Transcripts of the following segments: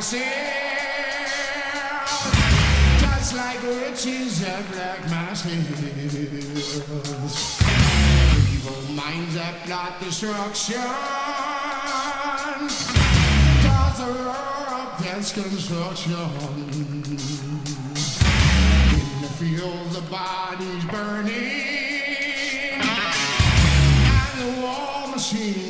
just like witches of black masses. Evil minds that plot destruction. Does the roar of death's construction. In the fields, the bodies burning, and the war machine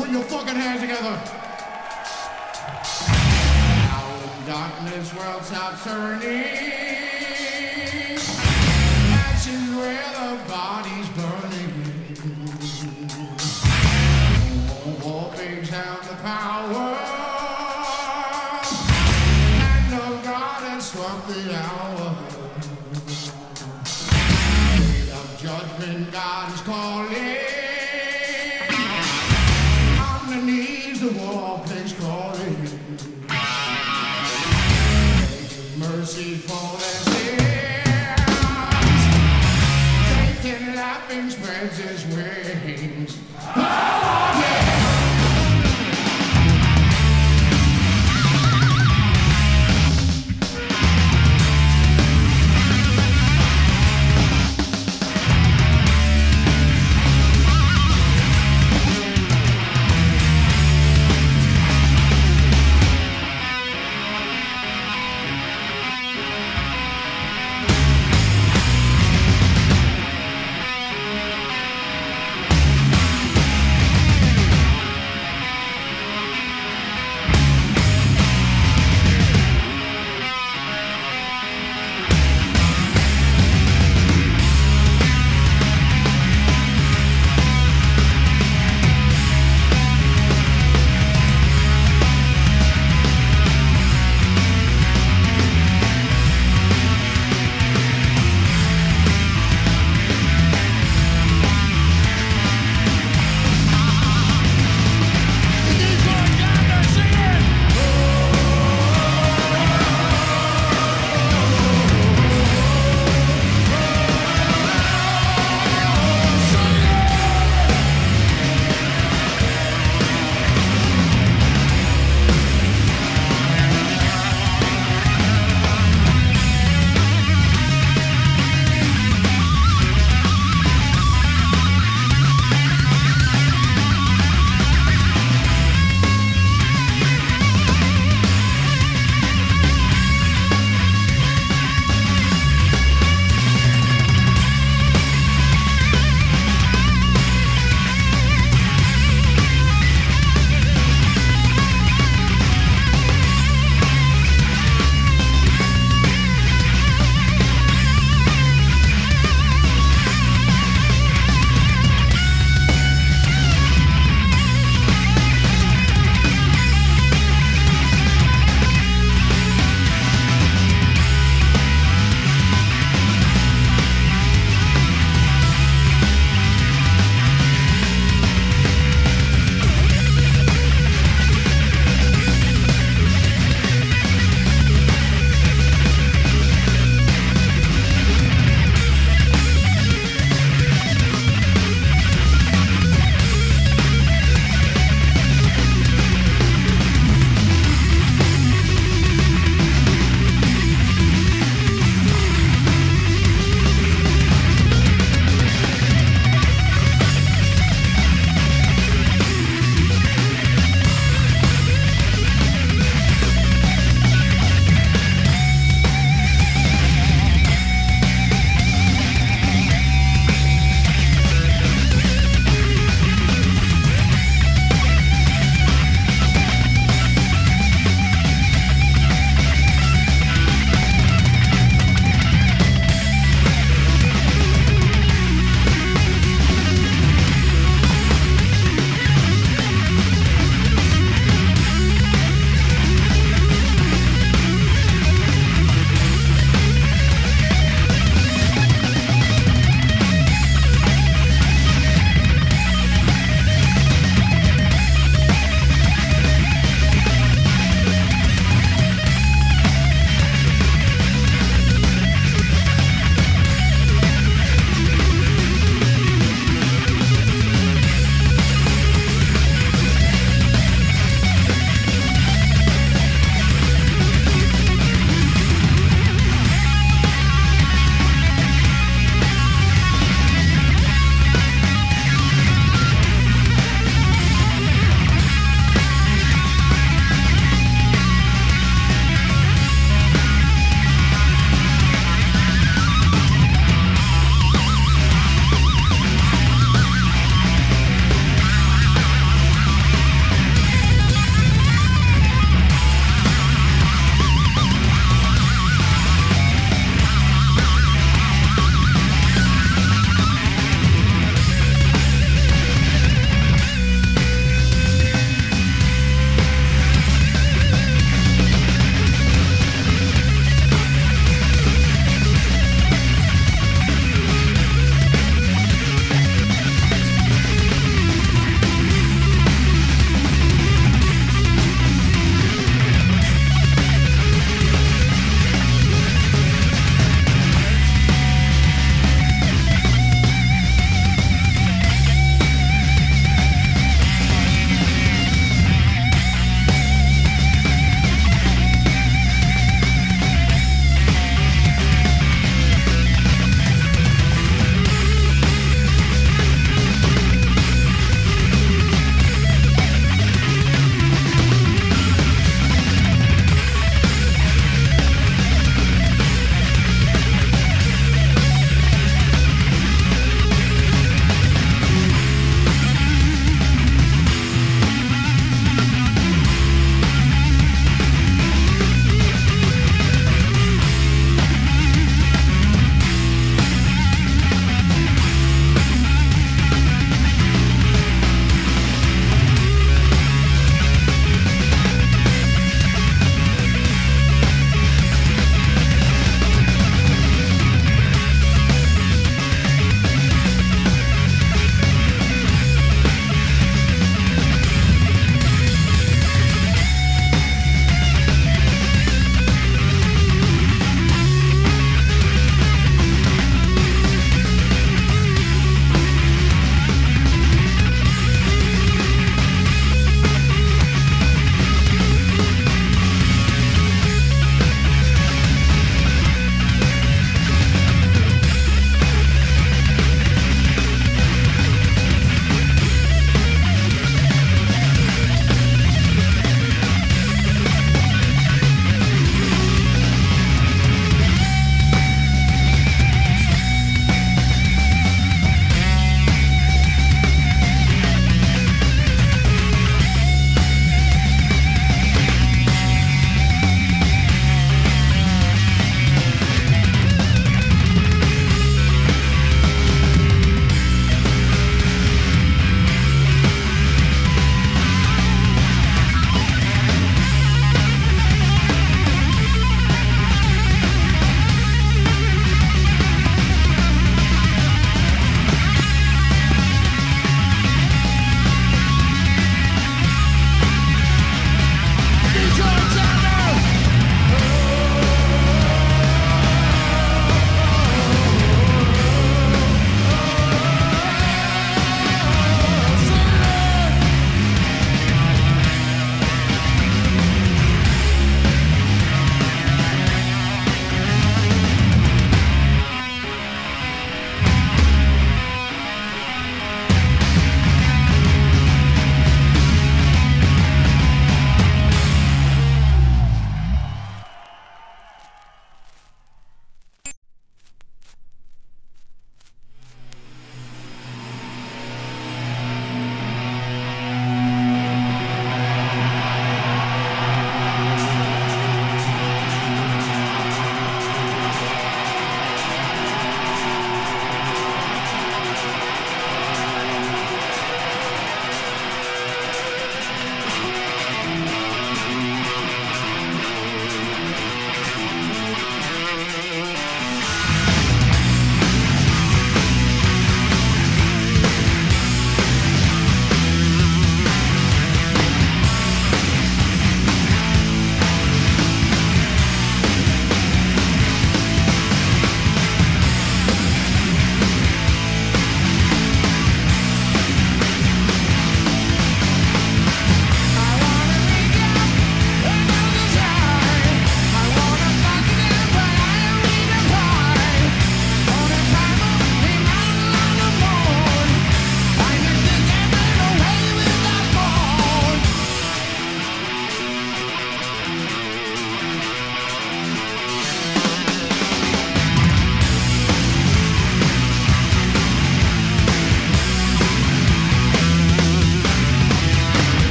put your fucking hands together. Now darkness, world's stops turning.